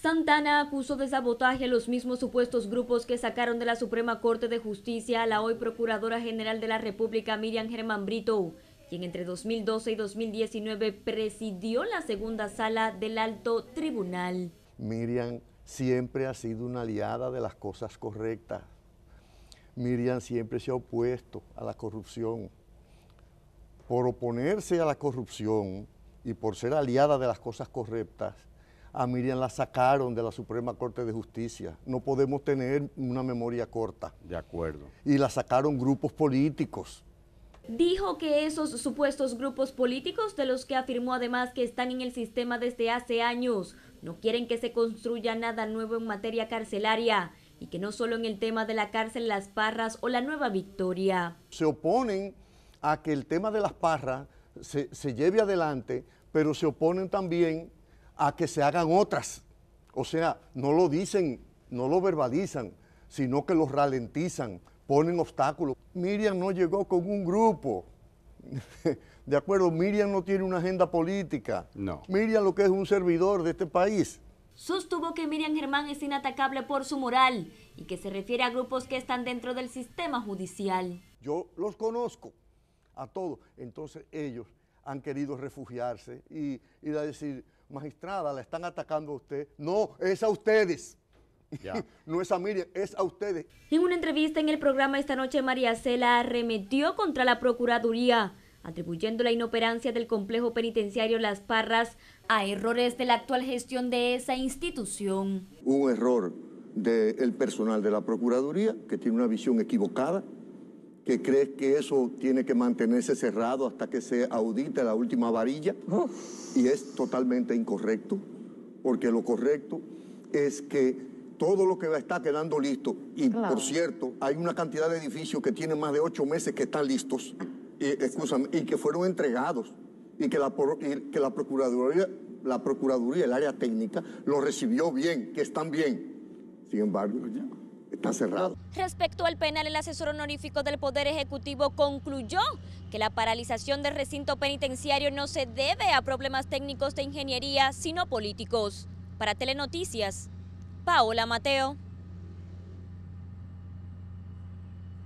Santana acusó de sabotaje a los mismos supuestos grupos que sacaron de la Suprema Corte de Justicia a la hoy Procuradora General de la República Miriam Germán Brito, quien entre 2012 y 2019 presidió la segunda sala del alto tribunal. Miriam siempre ha sido una aliada de las cosas correctas. Miriam siempre se ha opuesto a la corrupción. Por oponerse a la corrupción y por ser aliada de las cosas correctas, a Miriam la sacaron de la Suprema Corte de Justicia. No podemos tener una memoria corta. De acuerdo. Y la sacaron grupos políticos. Dijo que esos supuestos grupos políticos, de los que afirmó además que están en el sistema desde hace años, no quieren que se construya nada nuevo en materia carcelaria y que no solo en el tema de la cárcel Las Parras o la Nueva Victoria. Se oponen a que el tema de las parras se, se lleve adelante, pero se oponen también a que se hagan otras. O sea, no lo dicen, no lo verbalizan, sino que lo ralentizan, ponen obstáculos. Miriam no llegó con un grupo. De acuerdo, Miriam no tiene una agenda política. No. Miriam lo que es un servidor de este país. Sostuvo que Miriam Germán es inatacable por su moral y que se refiere a grupos que están dentro del sistema judicial. Yo los conozco a todos. Entonces ellos han querido refugiarse y, y decir, magistrada, la están atacando a usted. No, es a ustedes. no es a Miriam, es a ustedes. En una entrevista en el programa esta noche, María Cela arremetió contra la Procuraduría, atribuyendo la inoperancia del complejo penitenciario Las Parras a errores de la actual gestión de esa institución. Un error del personal de la Procuraduría, que tiene una visión equivocada, que cree que eso tiene que mantenerse cerrado hasta que se audite la última varilla y es totalmente incorrecto, porque lo correcto es que todo lo que está quedando listo, y por cierto, hay una cantidad de edificios que tienen más de ocho meses que están listos, y, y que fueron entregados, y que la, que la Procuraduría, la Procuraduría, el área técnica, lo recibió bien, que están bien. Sin embargo, está cerrado. Respecto al penal, el asesor honorífico del Poder Ejecutivo concluyó que la paralización del recinto penitenciario no se debe a problemas técnicos de ingeniería, sino políticos. Para Telenoticias, Paola Mateo.